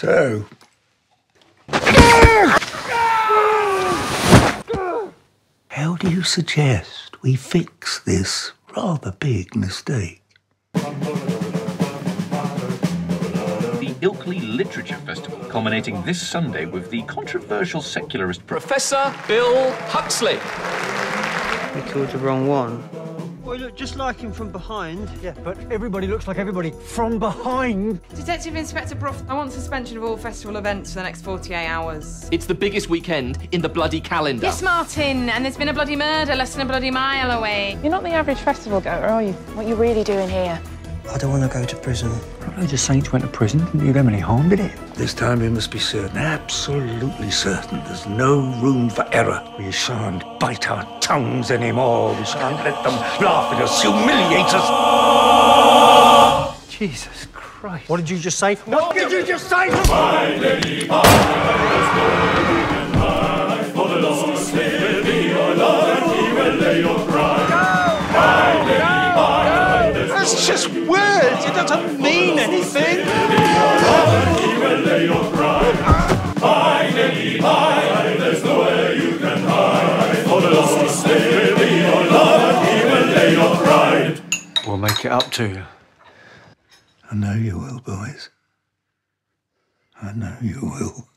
So. How do you suggest we fix this rather big mistake? The Ilkley Literature Festival, culminating this Sunday with the controversial secularist Professor Bill Huxley. We killed the wrong one. Well, you look just like him from behind. Yeah, but everybody looks like everybody from behind. Detective Inspector Brough, I want suspension of all festival events for the next 48 hours. It's the biggest weekend in the bloody calendar. Yes, Martin, and there's been a bloody murder less than a bloody mile away. You're not the average festival goer, are you? What are you really doing here? I don't want to go to prison. Loads of saints went to prison. Didn't do them any harm, did it? This time we must be certain, absolutely certain, there's no room for error. We shan't bite our tongues anymore. We shan't let them laugh at us, humiliate us. Jesus Christ. What did you just say? What did you just say? That's just words. It doesn't mean anything. We'll make it up to you. I know you will, boys. I know you will.